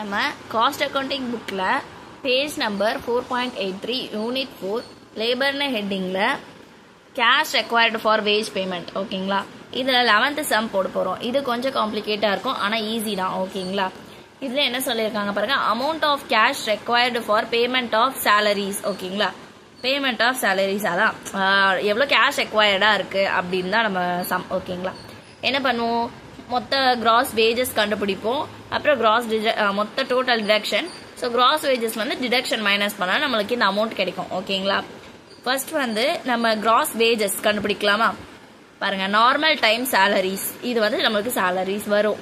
நம்ம cost accounting புக்கில் page number four point eight three unit four லேபர்னு ஹெட்டிங்கில் cash required for wage payment ஓகேங்களா? இதில் eleventh some போட போகிறோம் இது கொஞ்சம் காம்ப்ளிகேட்டாக இருக்கும் ஆனால் ஈஸி தான் ஓகேங்களா? இதில் என்ன சொல்லியிருக்காங்க பாருங்க amount of cash required for payment of salaries ஓகேங்களா? பேமெண்ட் ஆஃப் சேலரிஸ் அதான். எவ்வளோ கேஷ் ரெக்வயர்டாக இருக்குது அப்படின்னு தான் நம்ம சம் ஓகேங்களா? என்ன பண்ணுவோம்? மொத்த கிராஸ் வேஜஸ் கண்டுபிடிப்போம். அப்புறம் கிராஸ் மொத்த total deduction so gross wages வந்து டிடக்ஷன் மைனஸ் பண்ணால் நம்மளுக்கு இந்த அமௌண்ட் கிடைக்கும். ஓகேங்களா ஃபர்ஸ்ட் வந்து நம்ம கிராஸ் வேஜஸ் கண்டுபிடிக்கலாமா? பாருங்க நார்மல் டைம் சேலரிஸ் இது வந்து நம்மளுக்கு சேலரிஸ் வரும்.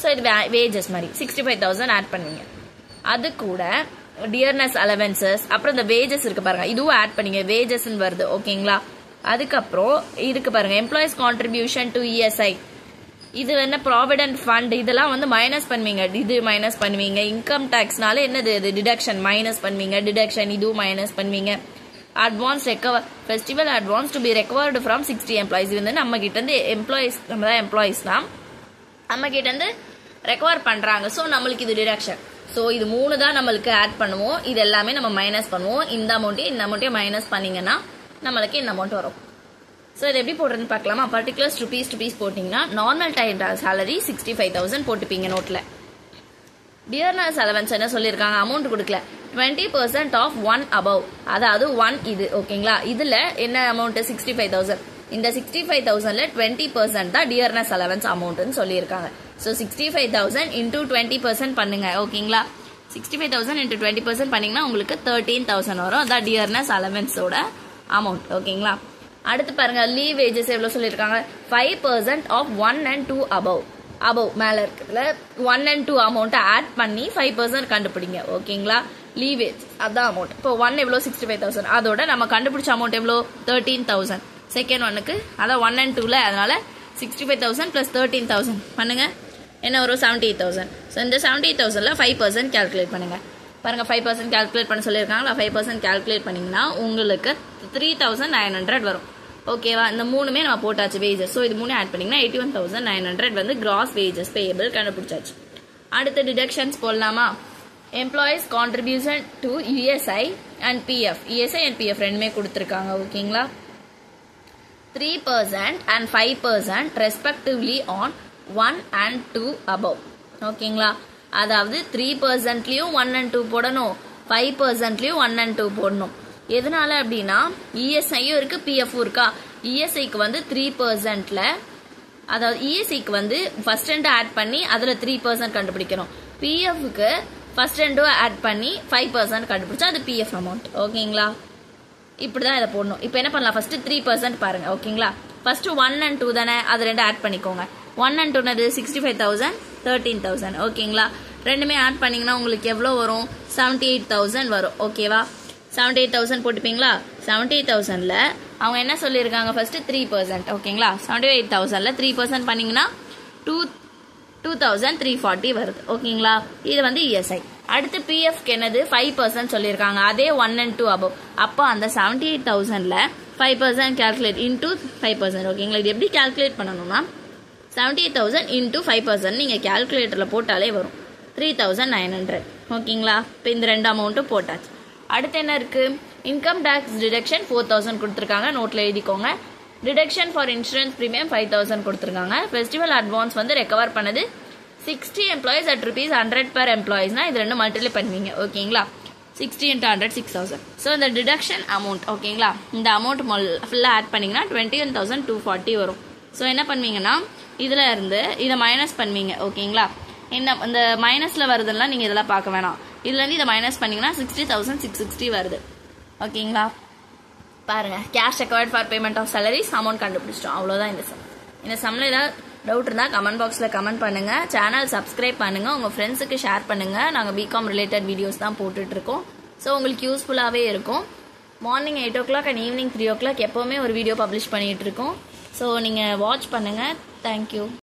ஸோ இது வேஜஸ் மாதிரி. சிக்ஸ்டி ஃபைவ் தௌசண்ட் ஆட் பண்ணுவீங்க அது கூட டியர்னஸ் அலவன்சஸ் அப்புறம் இந்த வேஜஸ் இருக்கு பாருங்க. இதுவும் ஆட் பண்ணீங்க. வேஜஸ்ன்னு வருது. ஓகேங்களா அதுக்கப்புறம் இதுக்கு பாருங்க. எம்ப்ளாயிஸ் கான்ட்ரிபியூஷன் டு இஎஸ்ஐ இது என்ன ப்ராவிடென்ட் ஃபண்ட் இதெல்லாம் வந்து மைனஸ் பண்ணுவீங்க. இது மைனஸ் பண்ணுவீங்க. இன்கம் டேக்ஸ்னால என்னது இது? டிடக்ஷன் மைனஸ் பண்ணுவீங்க. டிடக்ஷன் இதுவும் மைனஸ் பண்ணுவீங்க. Advance recover festival advance to be recovered from sixty employees இது வந்து நம்ம கிட்ட இருந்து எம்ப்ளாயிஸ் நம்ம தான் எம்ப்ளாயிஸ் தான். நம்ம கிட்ட இருந்து ரெக்கவர் பண்றாங்க. ஸோ நம்மளுக்கு இது டிடக்ஷன் ஸோ இது மூணு தான் நம்மளுக்கு ஆட் பண்ணுவோம். இது எல்லாமே நம்ம மைனஸ் பண்ணுவோம். இந்த அமௌண்ட்டையும் இந்த அமௌண்ட்டையும் மைனஸ் பண்ணீங்கன்னா நம்மளுக்கு இந்த அமௌண்ட் வரும். ஸோ இது எப்படி போடுறதுன்னு பார்க்கலாமா? பர்டிகுலர்ஸ் ருபீஸ் ருபீஸ் போட்டிங்கன்னா normal time salary sixty five thousand போட்டுப்பீங்க நோட்டில் டியர்னஸ் அலவன்ஸ் என்ன சொல்லியிருக்காங்க? அமௌண்ட் கொடுக்கல. Twenty percent of one above அதாவது ஒன் இது ஓகேங்களா இதில் என்ன அமௌண்ட்டு சிக்ஸ்டி ஃபைவ் தௌசண்ட் இந்த சிக்ஸ்டி ஃபைவ் தௌசண்ட்ல டுவெண்ட்டி பர்சன்ட் தான் டியர்னஸ் அலவன்ஸ் அமௌண்ட்னு சொல்லியிருக்காங்க. So sixty five thousand into twenty percent பண்ணுங்க ஓகேங்களா sixty five thousand into twenty percent பண்ணிங்கன்னா உங்களுக்கு தேர்ட்டீன் தௌசண்ட் வரும். அதான் டியர்னஸ் அலவன்ஸோட அமௌண்ட் ஓகேங்களா அடுத்து பாருங்க லீவ் ஏஜஸ் எவ்வளோ சொல்லியிருக்காங்க? Five percent of one and two above above மேலே இருக்கிறதுல ஒன் அண்ட் டூ அமௌண்ட்டை ஆட் பண்ணி ஃபைவ் பர்சன்ட் கண்டுபிடிங்க. ஓகேங்களா? லீவேஜ் அதான் அமௌண்ட் இப்போ ஒன் எவ்வளோ சிக்ஸ்டி ஃபைவ் தௌசண்ட் அதோட நம்ம கண்டுபிடிச்ச அமௌண்ட் எவ்வளோ தேர்ட்டீன் தௌசண்ட் செகண்ட் ஒன்னுக்கு அதான் ஒன் அண்ட் டூவில் அதனால sixty five thousand plus thirteen thousand பண்ணுங்க. என்ன வரும்? செவன்டி எயிட் தௌசண்ட் ஸோ இந்த செவன்டி எயிட் தௌசண்டில் ஃபைவ் பர்சன்ட் கேல்குலேட் பண்ணுங்க. பாருங்க ஃபைவ் பர்சன்ட் கேல்குலேட் பண்ண சொல்லியிருக்காங்களா? ஃபைவ் பர்சன்ட் கேல்குலேட் பண்ணீங்கன்னா உங்களுக்கு த்ரீ தௌசண்ட் நைன் ஹண்ட்ரட் வரும். ஓகேவா இந்த மூணுமே நம்ம போட்டாச்சு வேஜஸ் ஸோ இது மூணு ஆட் பண்ணிங்கன்னா eighty one thousand nine hundred வந்து கிராஸ் வேஜஸ் பேயபிள் கண்டுபிடிச்சாச்சு. அடுத்த டிடக்ஷன்ஸ் போடலாமா? Employees contribution to ESI and PF ESI and PF ரெண்டுமே கொடுத்துருக்காங்க ஓகேங்களா? Three percent and five percent respectively on one and two above ஓகேங்களா? அதாவது த்ரீ பர்சன்ட்லேயும் ஒன் அண்ட் டூ போடணும் ஃபைவ் பர்சன்ட்லேயும் ஒன் அண்ட் டூ போடணும். எதனால அப்படின்னா இஎஸ்ஐயும் இருக்கு பிஎஃப்பும் இருக்கா? இஎஸ்ஐக்கு வந்து த்ரீ பர்சன்ட்ல அதாவது இஎஸ்ஐக்கு வந்து ஃபர்ஸ்ட் ரெண்டு ஆட் பண்ணி அதில் த்ரீ பர்சன்ட் கண்டுபிடிக்கணும் பிஎஃப்க்கு ஃபர்ஸ்ட் ரெண்டும் ஆட் பண்ணி ஃபைவ் பர்சன்ட் கண்டுபிடிச்சா அது பிஎஃப் அமௌண்ட் ஓகேங்களா? இப்படிதான் இதை போடணும். இப்போ என்ன பண்ணலாம்? ஃபர்ஸ்ட் த்ரீ பர்சன்ட் பாருங்க ஓகேங்களா? ஃபர்ஸ்ட் ஒன் அண்ட் டூ தானே? அது ரெண்டு ஆட் பண்ணிக்கோங்க. One and டூனது sixty five thousand thirteen thousand ஓகேங்களா? ரெண்டுமே ஆட் பண்ணிங்கன்னா உங்களுக்கு எவ்வளோ வரும்? செவன்டி எயிட் தௌசண்ட் வரும். ஓகேவா? செவன்டி எயிட் தௌசண்ட் போட்டுப்பீங்களா? செவன்டி எயிட் தௌசண்ட்ல அவங்க என்ன சொல்லியிருக்காங்க? ஃபர்ஸ்ட் த்ரீ பர்சன்ட் ஓகேங்களா? செவன்டி எயிட் தௌசண்டில் த்ரீ பர்சன்ட் பண்ணிங்கன்னா two two thousand three forty வருது ஓகேங்களா? இது வந்து இஎஸ்ஐ அடுத்து பிஎஃப்க்கு என்னது? ஃபைவ் பர்சன்ட் சொல்லியிருக்காங்க. அதே ஒன் அண்ட் டூ அபவ் அப்போ அந்த seventy eight தௌசண்டில் five percent calculate into five percent ஓகேங்களா? இது எப்படி கேல்குலேட் பண்ணணும்னா seventy eight thousand into five percent நீங்கள் கேல்குலேட்டரில் போட்டாலே வரும். த்ரீ தௌசண்ட் நைன் ஹண்ட்ரட் ஓகேங்களா? இப்போ இந்த ரெண்டு அமௌண்ட்டும் போட்டாச்சு. அடுத்து என்ன இருக்குது income tax deduction four thousand கொடுத்துருக்காங்க. நோட்டில் எழுதிக்கோங்க. Deduction for insurance premium five thousand கொடுத்துருக்காங்க. ஃபெஸ்டிவல் அட்வான்ஸ் வந்து ரெக்கவர் பண்ணது sixty employees at rupees hundred per எம்ப்ளாயிஸ்னால் இது ரெண்டு மல்டிப்ளை பண்ணுவீங்க. ஓகேங்களா? Sixty into hundred six thousand so இந்த டிடக்ஷன் அமௌண்ட் ஓகேங்களா? இந்த அமௌண்ட் மொல் ஃபுல்லாக ஆட் பண்ணிங்கன்னா twenty one thousand two forty வரும். ஸோ என்ன பண்ணுவீங்கன்னா இதில் இருந்து இதை மைனஸ் பண்ணுவீங்க. ஓகேங்களா? இந்த இந்த மைனஸில் வருதுலாம் நீங்கள் இதெல்லாம் பார்க்க வேணாம். இதுலேருந்து இதை மைனஸ் பண்ணீங்கன்னா சிக்ஸ்டி தௌசண்ட் சிக்ஸ் சிக்ஸ்டி வருது. ஓகேங்களா பாருங்கள் cash required for payment of salaries amount கண்டுபிடிச்சிட்டோம். அவ்வளோதான் இந்த சம் இந்த சம்மில் ஏதாவது டவுட் இருந்தால் கமெண்ட் பாக்ஸில் கமெண்ட் பண்ணுங்கள் சேனல் சப்ஸ்கிரைப் பண்ணுங்கள் உங்கள் ஃப்ரெண்ட்ஸுக்கு ஷேர் பண்ணுங்கள் நாங்கள் பிகாம் ரிலேட்டட் வீடியோஸ் தான் போட்டுட்ருக்கோம். ஸோ உங்களுக்கு யூஸ்ஃபுல்லாகவே இருக்கும். Morning eight o'clock and evening three o'clock எப்போவுமே ஒரு வீடியோ பப்ளிஷ் பண்ணிகிட்ருக்கோம் இருக்கோம் ஸோ நீங்கள் வாட்ச் பண்ணுங்கள் தேங்க்யூ